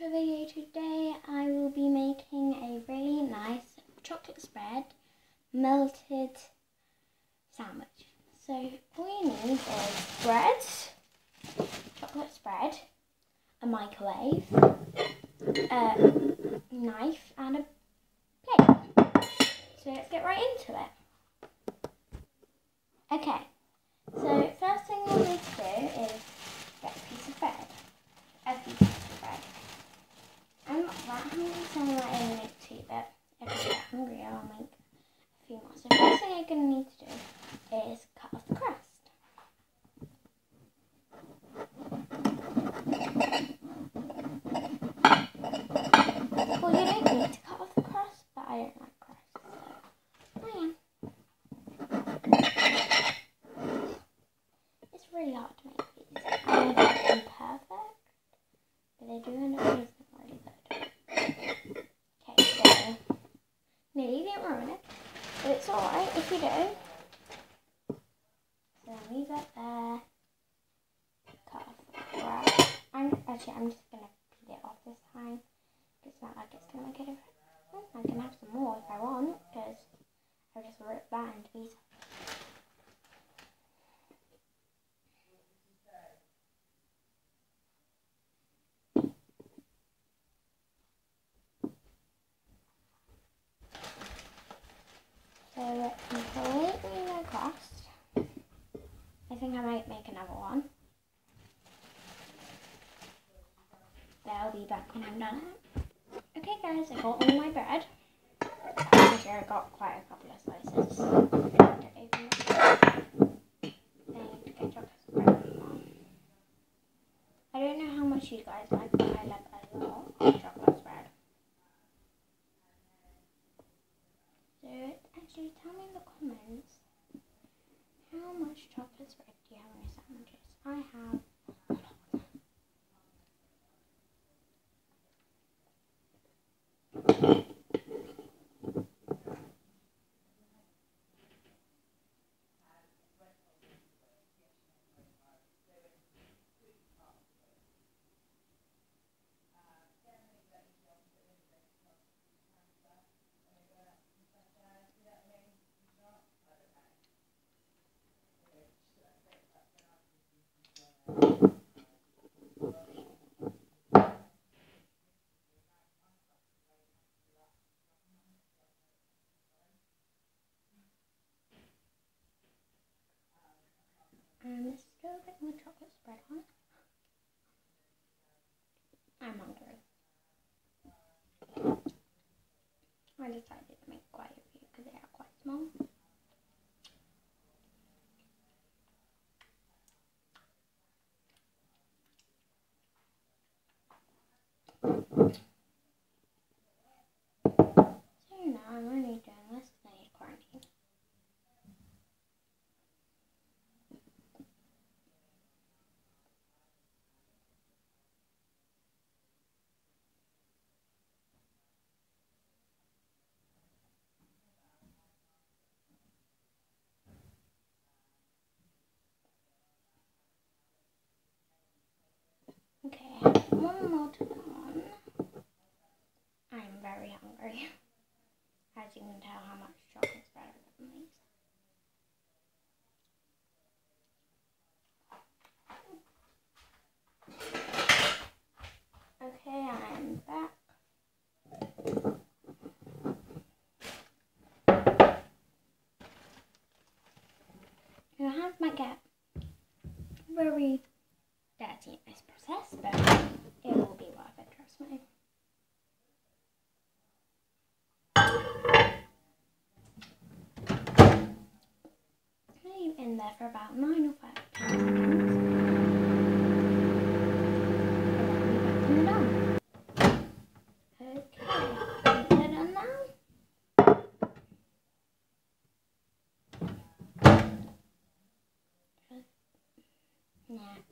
the video today. I will be making a really nice chocolate spread melted sandwich. So all you need is bread, chocolate spread, a microwave, a knife and a plate. So let's get right into it. Okay, so first thing we'll need to do is get a piece of bread. A piece of bread. I'm not that hungry, so I might only make two, but if I get hungry, I'll make a few more. So first thing you're going to need to do is cut off the crust. Well, you don't need to cut off the crust, but I don't like crust, so oh, I am. It's really hard to make these. I don't make them perfect, but they do end up tasting really good. Okay, so nearly didn't ruin it, but it's alright if you do. So leave it there. Cut off the crust. I'm actually I'm just gonna peel it off this time. It's not like it's gonna make a difference. I can have some more if I want, because I'll just rip that into pieces. So completely no crust. I think I might make another one. I'll be back when I'm done. Okay guys, I got all my bread. I'm sure I got quite a couple of slices. I don't know how much you guys like, but I like a lot of chocolate spread. So actually tell me in the comments how much chocolate spread do you have on your sandwiches? I have. A bit more chocolate spread on. I'm hungry. I decided to make quite a few because they are quite small. So now I'm only doing this because I need quarantine. Okay, I on. I'm very hungry. As you can tell how much chocolate spread I've got these. Okay, I'm back. Your hands might get very dirty in this process, but it will be worth it, trust me. Leave in there for about nine or five ten seconds. And then we vacuum it down. Okay? Nah.